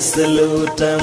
salutam